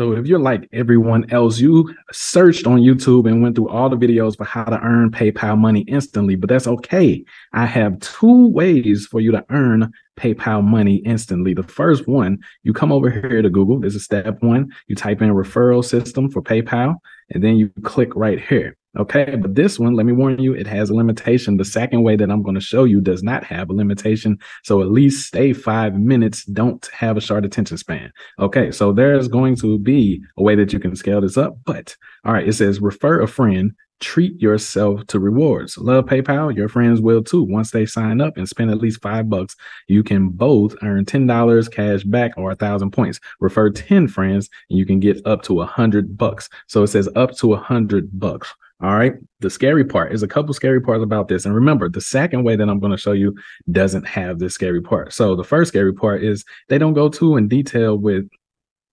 So if you're like everyone else, you searched on YouTube and went through all the videos for how to earn PayPal money instantly, but that's okay. I have two ways for you to earn PayPal money instantly. The first one, you come over here to Google. This is step one. You type in referral system for PayPal, and then you click right here. Okay, but this one, let me warn you, it has a limitation. The second way that I'm going to show you does not have a limitation. So at least stay five minutes. Don't have a short attention span. Okay, so there's going to be a way that you can scale this up. But all right, it says refer a friend, treat yourself to rewards. Love PayPal, your friends will too. Once they sign up and spend at least five bucks, you can both earn $10 cash back or a thousand points. Refer 10 friends and you can get up to a hundred bucks. So it says up to a hundred bucks. All right. The scary part is a couple scary parts about this. And remember, the second way that I'm going to show you doesn't have this scary part. So the first scary part is they don't go too in detail with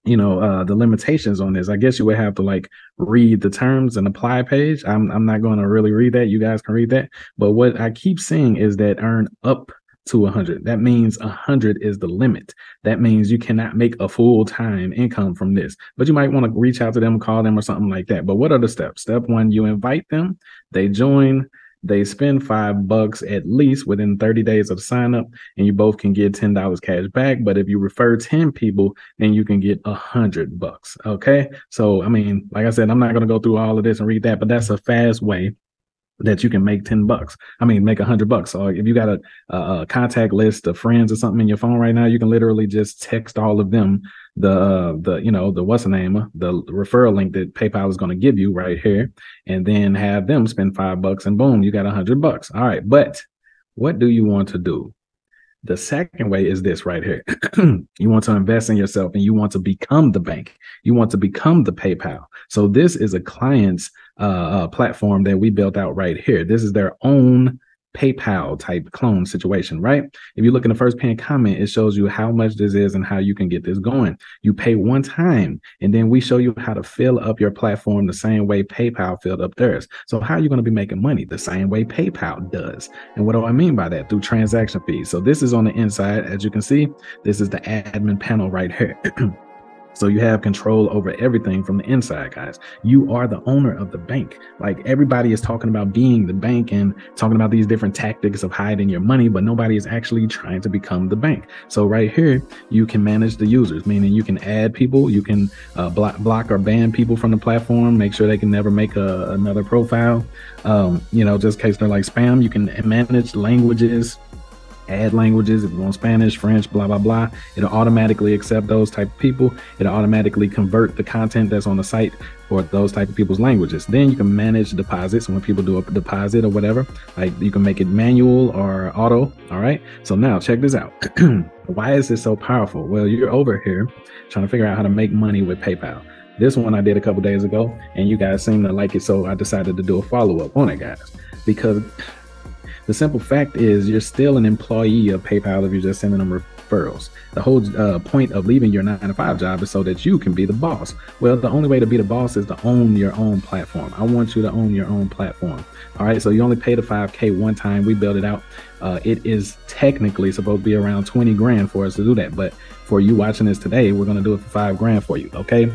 you know uh the limitations on this i guess you would have to like read the terms and apply page i'm, I'm not going to really read that you guys can read that but what i keep seeing is that earn up to 100. That means 100 is the limit. That means you cannot make a full time income from this, but you might want to reach out to them, call them, or something like that. But what are the steps? Step one, you invite them, they join, they spend five bucks at least within 30 days of sign up, and you both can get $10 cash back. But if you refer 10 people, then you can get a hundred bucks. Okay. So, I mean, like I said, I'm not going to go through all of this and read that, but that's a fast way that you can make 10 bucks. I mean, make a hundred bucks. So if you got a, a, contact list of friends or something in your phone right now, you can literally just text all of them the, uh, the, you know, the what's the name, the referral link that PayPal is going to give you right here and then have them spend five bucks and boom, you got a hundred bucks. All right. But what do you want to do? The second way is this right here. you want to invest in yourself and you want to become the bank. You want to become the PayPal. So this is a client's uh, uh, platform that we built out right here. This is their own PayPal type clone situation, right? If you look in the first pinned comment, it shows you how much this is and how you can get this going. You pay one time, and then we show you how to fill up your platform the same way PayPal filled up theirs. So how are you going to be making money? The same way PayPal does. And what do I mean by that? Through transaction fees. So this is on the inside. As you can see, this is the admin panel right here. So you have control over everything from the inside, guys. You are the owner of the bank. Like everybody is talking about being the bank and talking about these different tactics of hiding your money, but nobody is actually trying to become the bank. So right here, you can manage the users, meaning you can add people, you can uh, block, block or ban people from the platform, make sure they can never make a, another profile. Um, you know, just in case they're like spam, you can manage languages, add languages if you want Spanish, French, blah blah blah. It'll automatically accept those type of people. It'll automatically convert the content that's on the site for those type of people's languages. Then you can manage deposits when people do a deposit or whatever. Like you can make it manual or auto. All right. So now check this out. Why is this so powerful? Well, you're over here trying to figure out how to make money with PayPal. This one I did a couple days ago, and you guys seem to like it, so I decided to do a follow up on it, guys. Because the simple fact is, you're still an employee of PayPal if you're just sending them referrals. The whole uh, point of leaving your nine to five job is so that you can be the boss. Well, the only way to be the boss is to own your own platform. I want you to own your own platform. All right, so you only pay the 5K one time. We built it out. Uh, it is technically supposed to be around 20 grand for us to do that. But for you watching this today, we're going to do it for five grand for you. Okay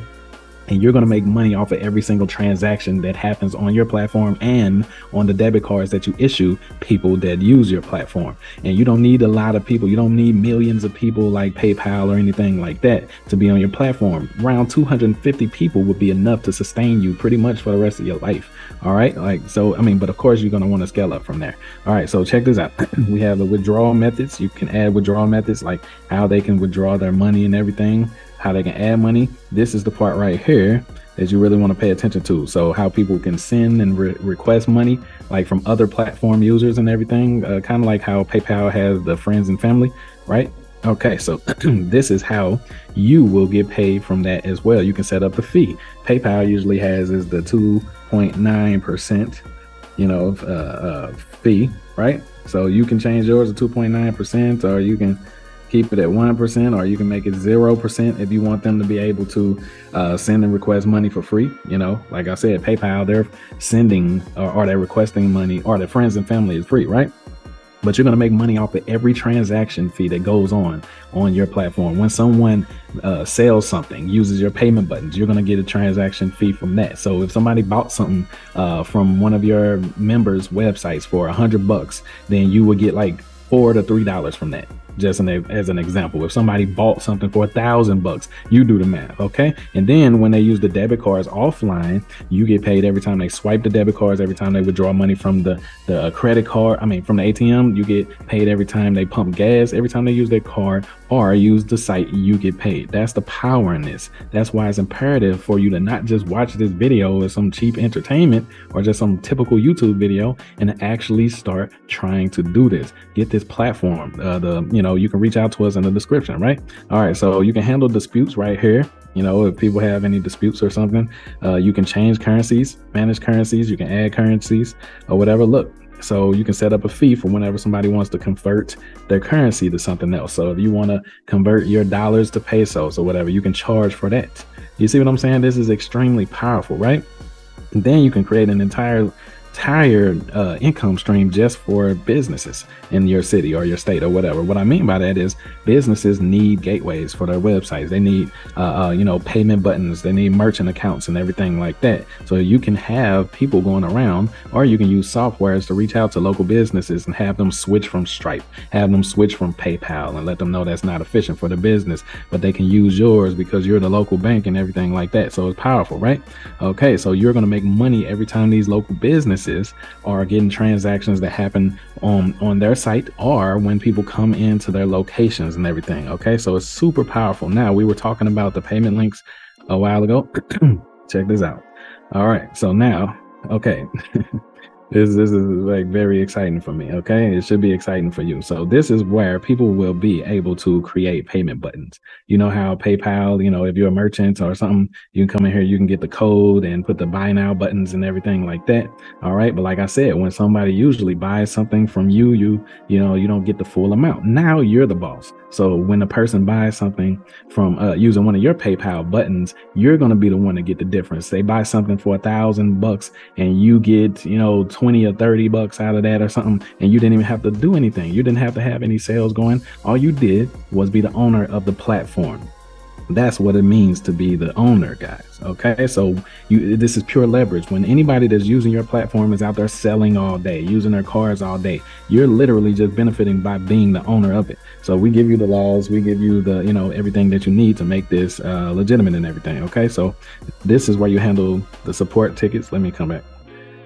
and you're going to make money off of every single transaction that happens on your platform and on the debit cards that you issue people that use your platform. And you don't need a lot of people. You don't need millions of people like PayPal or anything like that to be on your platform. Around 250 people would be enough to sustain you pretty much for the rest of your life. All right. Like, so, I mean, but of course, you're going to want to scale up from there. All right. So, check this out. we have the withdrawal methods. You can add withdrawal methods like how they can withdraw their money and everything how they can add money. This is the part right here that you really want to pay attention to. So how people can send and re- request money, like from other platform users and everything, uh, kind of like how PayPal has the friends and family, right? Okay, so this is how you will get paid from that as well. You can set up the fee. PayPal usually has is the 2.9 percent, you know, uh, uh, fee, right? So you can change yours to 2.9 percent, or you can keep it at 1% or you can make it 0% if you want them to be able to uh, send and request money for free. You know, like I said, PayPal, they're sending or, or they're requesting money or their friends and family is free, right? but you're going to make money off of every transaction fee that goes on on your platform when someone uh, sells something uses your payment buttons you're going to get a transaction fee from that so if somebody bought something uh, from one of your members websites for a hundred bucks then you would get like four to three dollars from that just an, as an example if somebody bought something for a thousand bucks you do the math okay? And then when they use the debit cards offline you get paid every time they swipe the debit cards every time they withdraw money from the the credit card i mean from the atm you get paid every time they pump gas every time they use their card or use the site you get paid. That's the power in this. That's why it's imperative for you to not just watch this video as some cheap entertainment or just some typical youtube video and actually start trying to do this. Get this platform uh, the you know, you can reach out to us in the description, right? All right, so you can handle disputes right here. You know, if people have any disputes or something, uh, you can change currencies, manage currencies, you can add currencies or whatever. Look, so you can set up a fee for whenever somebody wants to convert their currency to something else. So if you want to convert your dollars to pesos or whatever, you can charge for that. You see what I'm saying? This is extremely powerful, right? And then you can create an entire entire uh, income stream just for businesses in your city or your state or whatever. What I mean by that is businesses need gateways for their websites. They need, uh, uh, you know, payment buttons. They need merchant accounts and everything like that. So you can have people going around, or you can use softwares to reach out to local businesses and have them switch from Stripe, have them switch from PayPal, and let them know that's not efficient for the business, but they can use yours because you're the local bank and everything like that. So it's powerful, right? Okay, so you're going to make money every time these local businesses businesses are getting transactions that happen on on their site or when people come into their locations and everything. Okay, so it's super powerful. Now we were talking about the payment links a while ago. Check this out. All right, so now, okay. This this is like very exciting for me. Okay, it should be exciting for you. So this is where people will be able to create payment buttons. You know how PayPal, you know, if you're a merchant or something, you can come in here, you can get the code and put the buy now buttons and everything like that. All right, but like I said, when somebody usually buys something from you, you you know you don't get the full amount. Now you're the boss. So when a person buys something from uh, using one of your PayPal buttons, you're going to be the one to get the difference. They buy something for a thousand bucks and you get, you know, 20 or 30 bucks out of that or something. And you didn't even have to do anything. You didn't have to have any sales going. All you did was be the owner of the platform. That's what it means to be the owner, guys. Okay, so you this is pure leverage. When anybody that's using your platform is out there selling all day, using their cars all day, you're literally just benefiting by being the owner of it. So we give you the laws, we give you the you know everything that you need to make this uh, legitimate and everything. Okay, so this is where you handle the support tickets. Let me come back.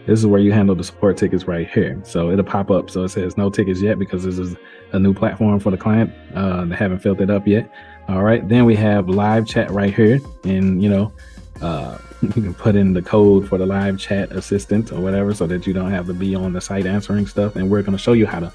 This is where you handle the support tickets right here. So it'll pop up. So it says no tickets yet because this is a new platform for the client. Uh, they haven't filled it up yet. All right. Then we have live chat right here. And, you know, uh, you can put in the code for the live chat assistant or whatever so that you don't have to be on the site answering stuff. And we're going to show you how to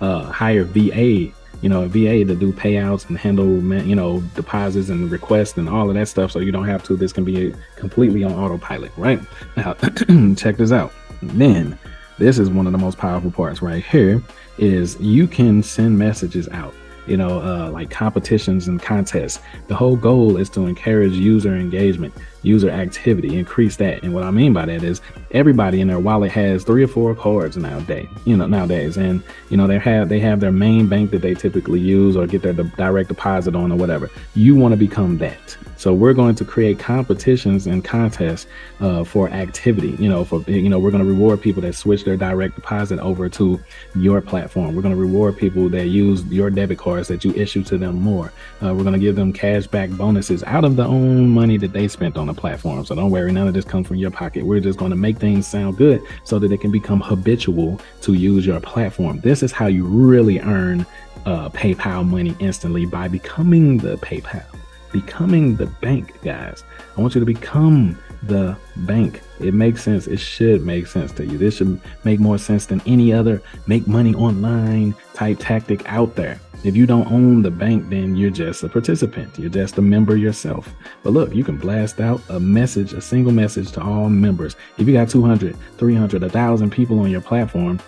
uh, hire VA, you know, a VA to do payouts and handle, you know, deposits and requests and all of that stuff. So you don't have to. This can be completely on autopilot, right? Now, check this out. Then, this is one of the most powerful parts right here is you can send messages out you know, uh, like competitions and contests. The whole goal is to encourage user engagement, user activity, increase that. And what I mean by that is everybody in their wallet has three or four cards nowadays, you know, nowadays. And, you know, they have, they have their main bank that they typically use or get their direct deposit on or whatever. You want to become that. So we're going to create competitions and contests uh, for activity. You know, for you know, we're going to reward people that switch their direct deposit over to your platform. We're going to reward people that use your debit cards that you issue to them more. Uh, we're going to give them cash back bonuses out of the own money that they spent on the platform. So don't worry, none of this comes from your pocket. We're just going to make things sound good so that it can become habitual to use your platform. This is how you really earn uh, PayPal money instantly by becoming the PayPal becoming the bank, guys. I want you to become the bank. It makes sense. It should make sense to you. This should make more sense than any other make money online type tactic out there. If you don't own the bank, then you're just a participant. You're just a member yourself. But look, you can blast out a message, a single message to all members. If you got 200, 300, 1,000 people on your platform,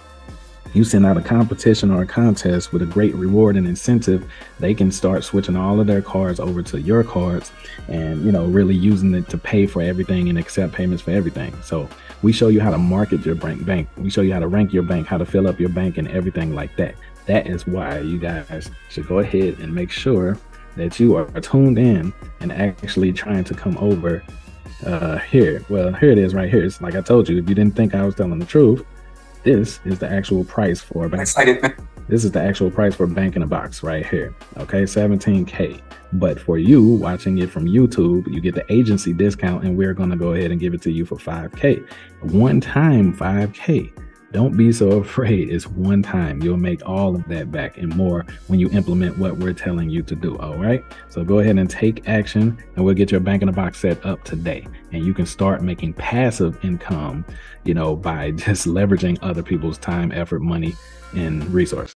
you send out a competition or a contest with a great reward and incentive, they can start switching all of their cards over to your cards and, you know, really using it to pay for everything and accept payments for everything. So we show you how to market your bank bank. We show you how to rank your bank, how to fill up your bank and everything like that. That is why you guys should go ahead and make sure that you are tuned in and actually trying to come over uh here. Well, here it is right here. It's like I told you, if you didn't think I was telling the truth, this is the actual price for a bank. Excited. This is the actual price for bank in a box right here. Okay, 17K. But for you watching it from YouTube, you get the agency discount, and we're going to go ahead and give it to you for 5K. One time 5K. Don't be so afraid. It's one time. You'll make all of that back and more when you implement what we're telling you to do. All right. So go ahead and take action and we'll get your bank in the box set up today. And you can start making passive income, you know, by just leveraging other people's time, effort, money, and resources.